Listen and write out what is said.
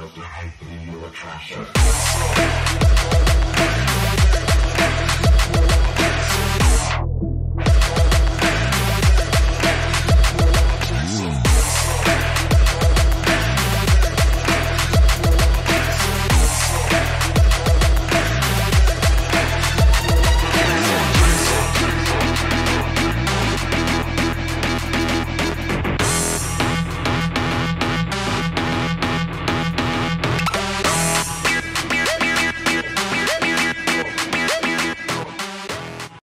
never fly through your trasher.